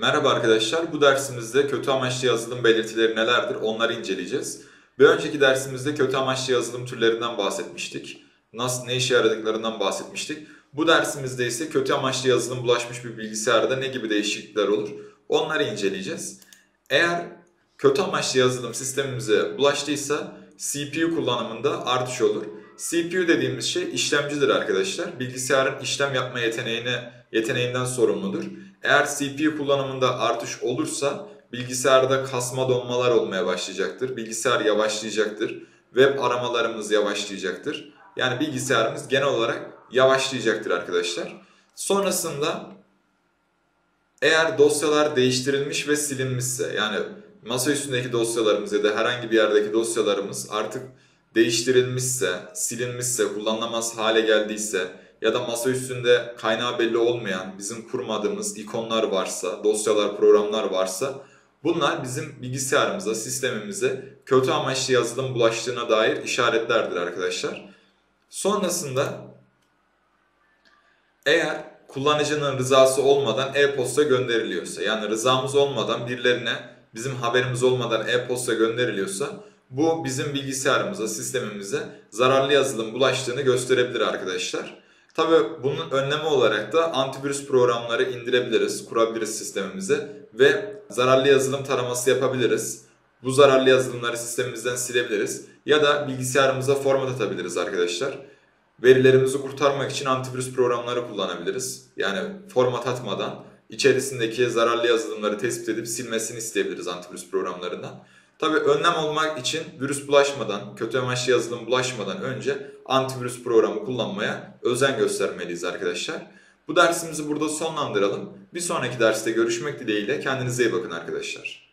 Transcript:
Merhaba arkadaşlar, bu dersimizde kötü amaçlı yazılım belirtileri nelerdir onları inceleyeceğiz. Bir önceki dersimizde kötü amaçlı yazılım türlerinden bahsetmiştik. Nasıl, ne işe yaradıklarından bahsetmiştik. Bu dersimizde ise kötü amaçlı yazılım bulaşmış bir bilgisayarda ne gibi değişiklikler olur onları inceleyeceğiz. Eğer kötü amaçlı yazılım sistemimize bulaştıysa CPU kullanımında artış olur. CPU dediğimiz şey işlemcidir arkadaşlar. Bilgisayarın işlem yapma yeteneğine, yeteneğinden sorumludur. Eğer CPU kullanımında artış olursa bilgisayarda kasma donmalar olmaya başlayacaktır. Bilgisayar yavaşlayacaktır. Web aramalarımız yavaşlayacaktır. Yani bilgisayarımız genel olarak yavaşlayacaktır arkadaşlar. Sonrasında eğer dosyalar değiştirilmiş ve silinmişse yani masa üstündeki dosyalarımız ya da herhangi bir yerdeki dosyalarımız artık değiştirilmişse, silinmişse, kullanılamaz hale geldiyse ya da masa üstünde kaynağı belli olmayan bizim kurmadığımız ikonlar varsa, dosyalar, programlar varsa bunlar bizim bilgisayarımıza, sistemimize kötü amaçlı yazılım bulaştığına dair işaretlerdir arkadaşlar. Sonrasında eğer kullanıcının rızası olmadan e-posta gönderiliyorsa yani rızamız olmadan birilerine bizim haberimiz olmadan e-posta gönderiliyorsa bu bizim bilgisayarımıza, sistemimize zararlı yazılım bulaştığını gösterebilir arkadaşlar. Tabi bunun önlemi olarak da antivirüs programları indirebiliriz, kurabiliriz sistemimize ve zararlı yazılım taraması yapabiliriz. Bu zararlı yazılımları sistemimizden silebiliriz ya da bilgisayarımıza format atabiliriz arkadaşlar. Verilerimizi kurtarmak için antivirüs programları kullanabiliriz. Yani format atmadan içerisindeki zararlı yazılımları tespit edip silmesini isteyebiliriz antivirüs programlarından. Tabi önlem olmak için virüs bulaşmadan, kötü amaçlı yazılım bulaşmadan önce antivirüs programı kullanmaya özen göstermeliyiz arkadaşlar. Bu dersimizi burada sonlandıralım. Bir sonraki derste görüşmek dileğiyle kendinize iyi bakın arkadaşlar.